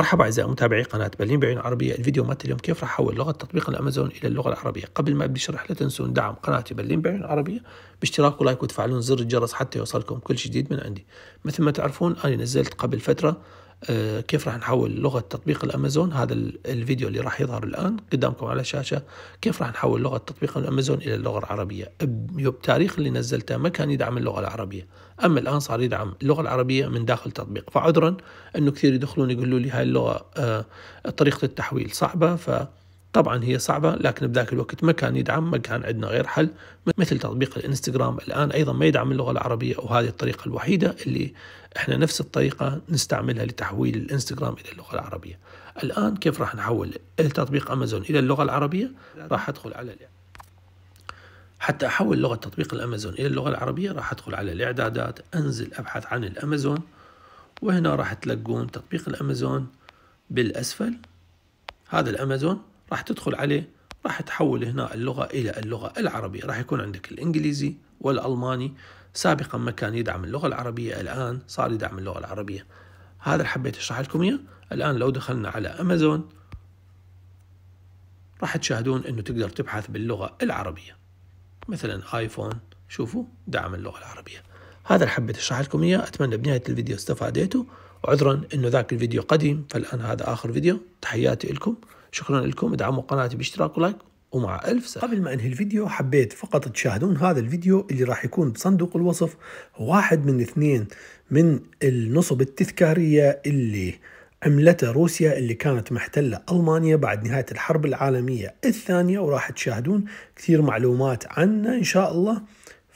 مرحبا أعزائي متابعي قناة برلين بعيون عربيه الفيديو مالت اليوم. كيف راح احول لغة تطبيق الأمازون إلى اللغة العربية؟ قبل ما ابدي الشرح لا تنسون دعم قناتي برلين بعيون عربيه باشتراك ولايك وتفعلون زر الجرس حتى يوصلكم كل جديد من عندي. مثل ما تعرفون أنا نزلت قبل فترة آه، كيف راح نحول لغة تطبيق الأمازون؟ هذا الفيديو اللي راح يظهر الآن قدامكم على الشاشة. كيف راح نحول لغة تطبيق الأمازون إلى اللغة العربية؟ بتاريخ اللي نزلته ما كان يدعم اللغة العربية. أما الآن صار يدعم اللغة العربية من داخل التطبيق فعذرا أنه كثير يدخلون يقولوا لي هاي اللغة آه، طريقة التحويل صعبة ف طبعا هي صعبة لكن بذاك الوقت ما كان يدعم ما كان عندنا غير حل مثل تطبيق الإنستغرام الآن أيضا ما يدعم اللغة العربية وهذه الطريقة الوحيدة اللي إحنا نفس الطريقة نستعملها لتحويل الإنستغرام إلى اللغة العربية. الآن كيف راح نحول تطبيق أمازون إلى اللغة العربية؟ راح أدخل على حتى أحول لغة تطبيق الأمازون إلى اللغة العربية راح أدخل على الإعدادات أنزل أبحث عن الأمازون وهنا راح تلقون تطبيق الأمازون بالأسفل. هذا الأمازون راح تدخل عليه راح تحول هنا اللغة إلى اللغة العربية. راح يكون عندك الإنجليزي والألماني. سابقا ما كان يدعم اللغة العربية الآن صار يدعم اللغة العربية. هذا حبيت أشرح لكم إياه. الآن لو دخلنا على أمازون راح تشاهدون أنه تقدر تبحث باللغة العربية. مثلا آيفون شوفوا دعم اللغة العربية. هذا اللي حبيت اشرح لكم إياه. أتمنى بنهاية الفيديو استفاديتوا. وعذرا إنه ذاك الفيديو قديم فالآن هذا آخر فيديو. تحياتي لكم. شكرا لكم. ادعموا قناتي باشتراك ولايك ومع ألف سنة قبل ما أنهي الفيديو حبيت فقط تشاهدون هذا الفيديو اللي راح يكون بصندوق الوصف واحد من اثنين من النصب التذكارية اللي عملته روسيا اللي كانت محتلة ألمانيا بعد نهاية الحرب العالمية الثانية. وراح تشاهدون كثير معلومات عنه إن شاء الله.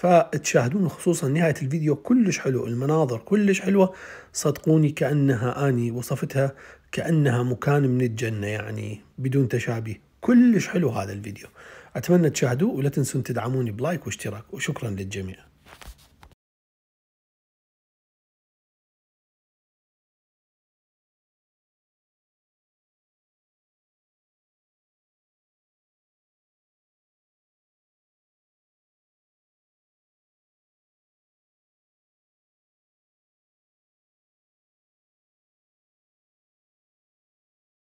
فتشاهدون خصوصا نهاية الفيديو كلش حلو المناظر كلش حلوة. صدقوني كأنها أني وصفتها كأنها مكان من الجنة يعني بدون تشابيه كلش حلو هذا الفيديو. أتمنى تشاهدوه ولا تنسون تدعموني بلايك واشتراك وشكرا للجميع.